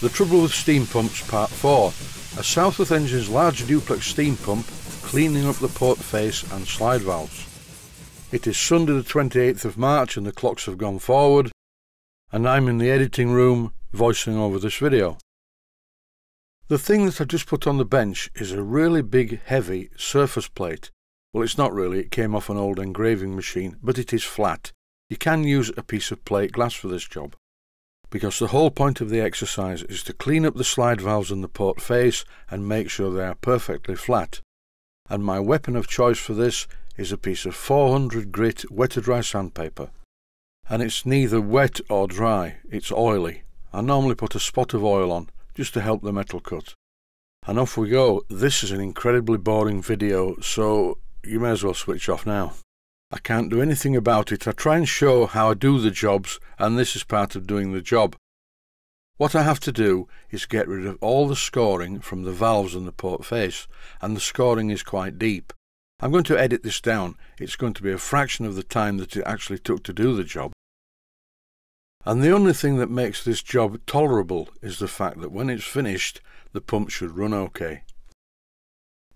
The Trouble with Steam Pumps Part 4 A Southworth Engines large duplex steam pump cleaning up the port face and slide valves. It is Sunday the 28th of March and the clocks have gone forward and I'm in the editing room voicing over this video. The thing that I just put on the bench is a really big heavy surface plate. Well it's not really, it came off an old engraving machine, but it is flat. You can use a piece of plate glass for this job because the whole point of the exercise is to clean up the slide valves in the port face and make sure they are perfectly flat. And my weapon of choice for this is a piece of 400 grit wet or dry sandpaper. And it's neither wet or dry, it's oily. I normally put a spot of oil on, just to help the metal cut. And off we go. This is an incredibly boring video, so you may as well switch off now. I can't do anything about it. I try and show how I do the jobs, and this is part of doing the job. What I have to do is get rid of all the scoring from the valves and the port face, and the scoring is quite deep. I'm going to edit this down. It's going to be a fraction of the time that it actually took to do the job. And the only thing that makes this job tolerable is the fact that when it's finished, the pump should run okay.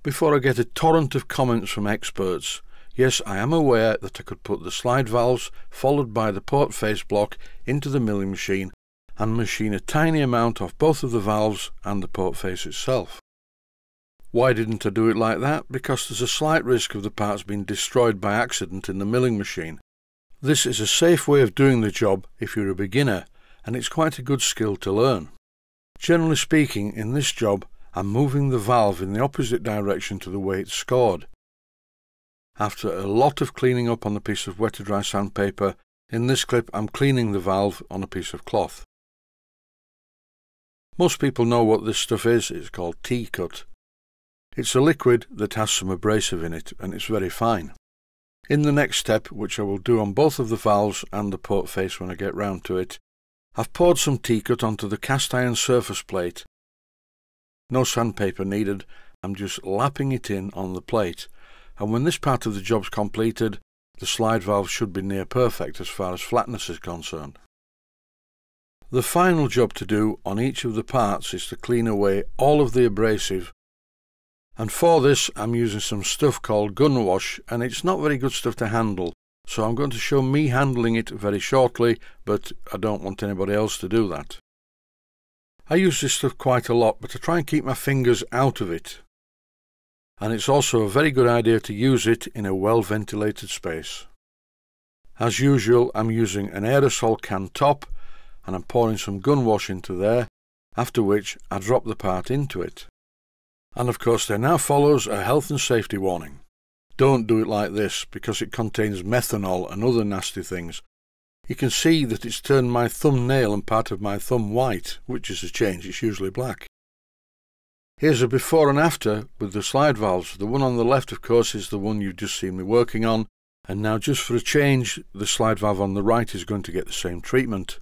Before I get a torrent of comments from experts, Yes, I am aware that I could put the slide valves followed by the port face block into the milling machine and machine a tiny amount off both of the valves and the port face itself. Why didn't I do it like that? Because there's a slight risk of the parts being destroyed by accident in the milling machine. This is a safe way of doing the job if you're a beginner, and it's quite a good skill to learn. Generally speaking, in this job, I'm moving the valve in the opposite direction to the way it's scored. After a lot of cleaning up on a piece of wet or dry sandpaper, in this clip I'm cleaning the valve on a piece of cloth. Most people know what this stuff is, it's called T-cut. It's a liquid that has some abrasive in it and it's very fine. In the next step, which I will do on both of the valves and the port face when I get round to it, I've poured some T-cut onto the cast iron surface plate. No sandpaper needed, I'm just lapping it in on the plate and when this part of the job's completed, the slide valve should be near perfect as far as flatness is concerned. The final job to do on each of the parts is to clean away all of the abrasive and for this I'm using some stuff called gun wash and it's not very good stuff to handle so I'm going to show me handling it very shortly but I don't want anybody else to do that. I use this stuff quite a lot but I try and keep my fingers out of it and it's also a very good idea to use it in a well ventilated space. As usual, I'm using an aerosol can top and I'm pouring some gun wash into there, after which I drop the part into it. And of course there now follows a health and safety warning. Don't do it like this because it contains methanol and other nasty things. You can see that it's turned my thumbnail and part of my thumb white, which is a change, it's usually black. Here's a before and after with the slide valves. The one on the left, of course, is the one you've just seen me working on. And now just for a change, the slide valve on the right is going to get the same treatment.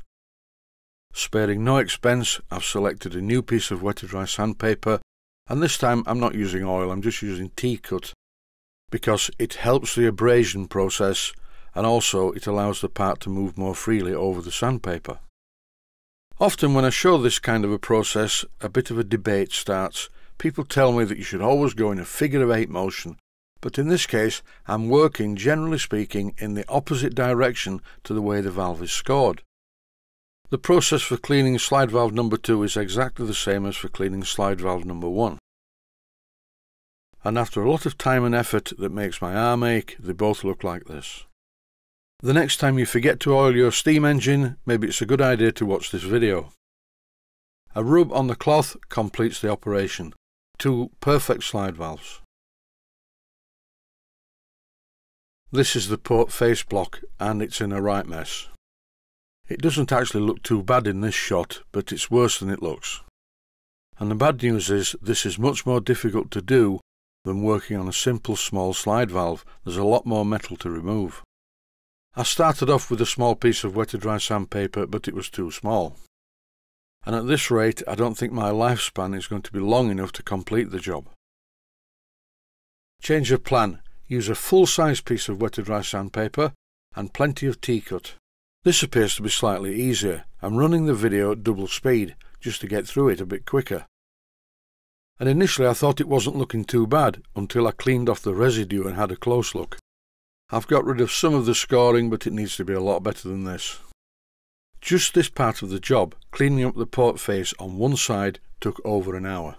Sparing no expense, I've selected a new piece of wet or dry sandpaper, and this time I'm not using oil, I'm just using T-cut, because it helps the abrasion process and also it allows the part to move more freely over the sandpaper. Often when I show this kind of a process, a bit of a debate starts. People tell me that you should always go in a figure of eight motion, but in this case I'm working, generally speaking, in the opposite direction to the way the valve is scored. The process for cleaning slide valve number 2 is exactly the same as for cleaning slide valve number 1. And after a lot of time and effort that makes my arm ache, they both look like this. The next time you forget to oil your steam engine, maybe it's a good idea to watch this video. A rub on the cloth completes the operation. Two perfect slide valves. This is the port face block and it's in a right mess. It doesn't actually look too bad in this shot, but it's worse than it looks. And the bad news is this is much more difficult to do than working on a simple small slide valve. There's a lot more metal to remove. I started off with a small piece of wet dry sandpaper, but it was too small. And at this rate, I don't think my lifespan is going to be long enough to complete the job. Change of plan. Use a full-size piece of wet dry sandpaper and plenty of T-cut. This appears to be slightly easier. I'm running the video at double speed, just to get through it a bit quicker. And initially I thought it wasn't looking too bad until I cleaned off the residue and had a close look. I've got rid of some of the scoring but it needs to be a lot better than this. Just this part of the job, cleaning up the port face on one side, took over an hour.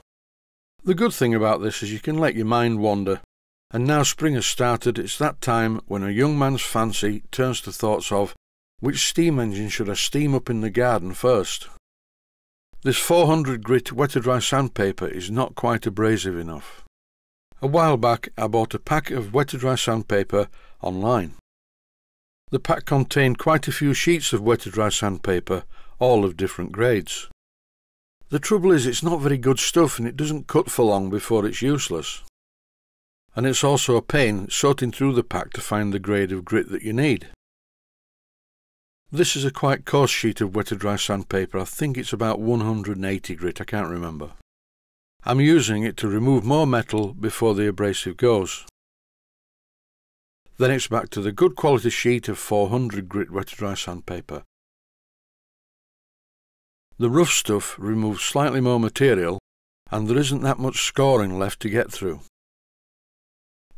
The good thing about this is you can let your mind wander. And now spring has started, it's that time when a young man's fancy turns to thoughts of which steam engine should I steam up in the garden first? This 400 grit wet-to-dry sandpaper is not quite abrasive enough. A while back I bought a pack of wet-to-dry sandpaper online. The pack contained quite a few sheets of wet-to-dry sandpaper, all of different grades. The trouble is it's not very good stuff and it doesn't cut for long before it's useless. And it's also a pain sorting through the pack to find the grade of grit that you need. This is a quite coarse sheet of wet-to-dry sandpaper. I think it's about 180 grit, I can't remember. I'm using it to remove more metal before the abrasive goes. Then it's back to the good quality sheet of 400 grit wet-to-dry sandpaper. The rough stuff removes slightly more material and there isn't that much scoring left to get through.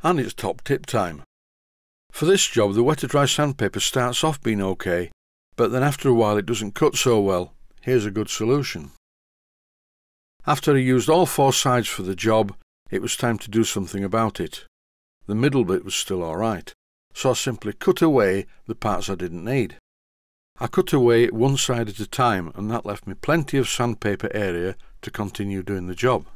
And it's top tip time. For this job the wet-to-dry sandpaper starts off being okay but then after a while it doesn't cut so well. Here's a good solution. After I used all four sides for the job, it was time to do something about it. The middle bit was still alright, so I simply cut away the parts I didn't need. I cut away one side at a time and that left me plenty of sandpaper area to continue doing the job.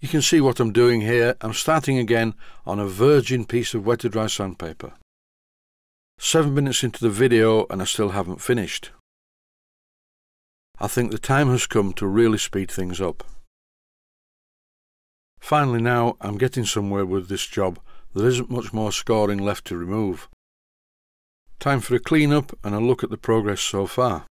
You can see what I'm doing here. I'm starting again on a virgin piece of wet-to-dry sandpaper. Seven minutes into the video and I still haven't finished. I think the time has come to really speed things up. Finally now I'm getting somewhere with this job. There isn't much more scoring left to remove. Time for a clean up and a look at the progress so far.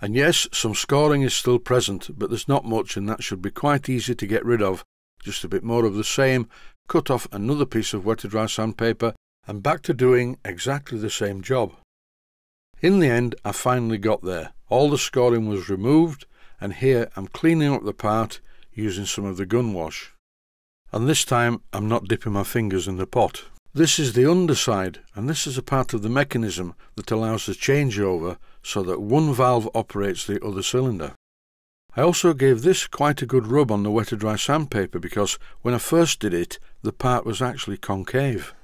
And yes, some scoring is still present, but there's not much and that should be quite easy to get rid of. Just a bit more of the same, cut off another piece of wet-to-dry sandpaper and back to doing exactly the same job. In the end, I finally got there. All the scoring was removed, and here I'm cleaning up the part using some of the gun wash. And this time I'm not dipping my fingers in the pot. This is the underside, and this is a part of the mechanism that allows the changeover so that one valve operates the other cylinder. I also gave this quite a good rub on the wet-to-dry sandpaper because when I first did it, the part was actually concave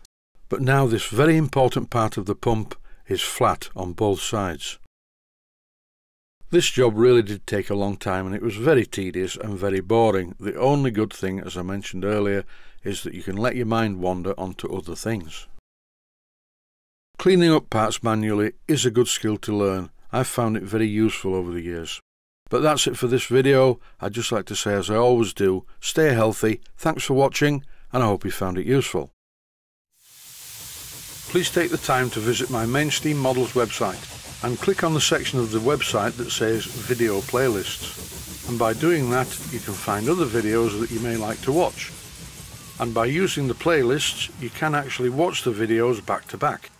but now this very important part of the pump is flat on both sides. This job really did take a long time and it was very tedious and very boring. The only good thing, as I mentioned earlier, is that you can let your mind wander onto other things. Cleaning up parts manually is a good skill to learn. I've found it very useful over the years. But that's it for this video. I'd just like to say, as I always do, stay healthy, thanks for watching, and I hope you found it useful please take the time to visit my Mainsteam Models website and click on the section of the website that says Video Playlists. And by doing that, you can find other videos that you may like to watch. And by using the playlists, you can actually watch the videos back to back.